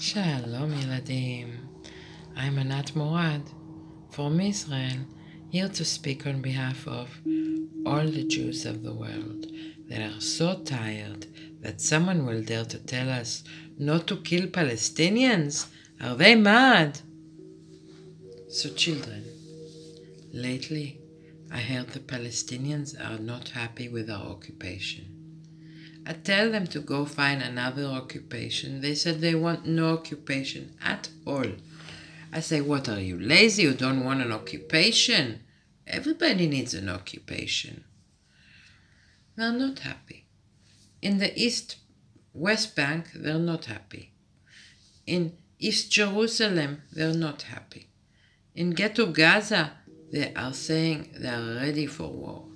Shalom ילדים, I'm Anat Morad from Israel, here to speak on behalf of all the Jews of the world that are so tired that someone will dare to tell us not to kill Palestinians. Are they mad? So children, lately I heard the Palestinians are not happy with our occupation. I tell them to go find another occupation. They said they want no occupation at all. I say, What are you, lazy? You don't want an occupation? Everybody needs an occupation. They're not happy. In the East West Bank, they're not happy. In East Jerusalem, they're not happy. In Ghetto Gaza, they are saying they are ready for war.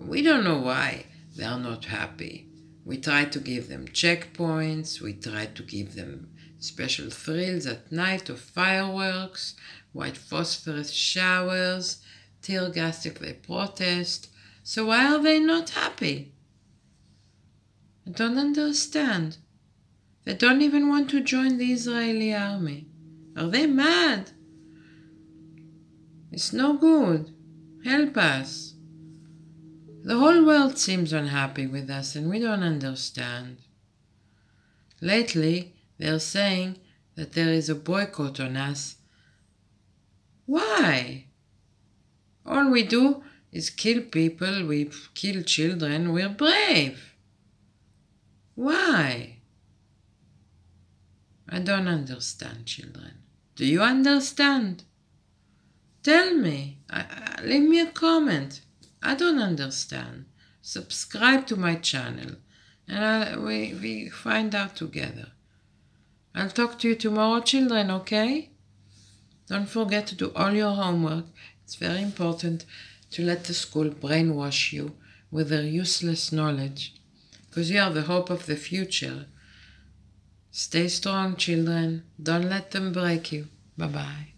We don't know why they are not happy. We try to give them checkpoints, we try to give them special thrills at night of fireworks, white phosphorus showers, tear gas if they protest. So why are they not happy? I don't understand. They don't even want to join the Israeli army. Are they mad? It's no good. Help us. The whole world seems unhappy with us and we don't understand. Lately, they're saying that there is a boycott on us. Why? All we do is kill people, we kill children, we're brave. Why? I don't understand, children. Do you understand? Tell me. Leave me a comment. I don't understand. Subscribe to my channel and I, we, we find out together. I'll talk to you tomorrow, children, okay? Don't forget to do all your homework. It's very important to let the school brainwash you with their useless knowledge because you are the hope of the future. Stay strong, children. Don't let them break you. Bye bye.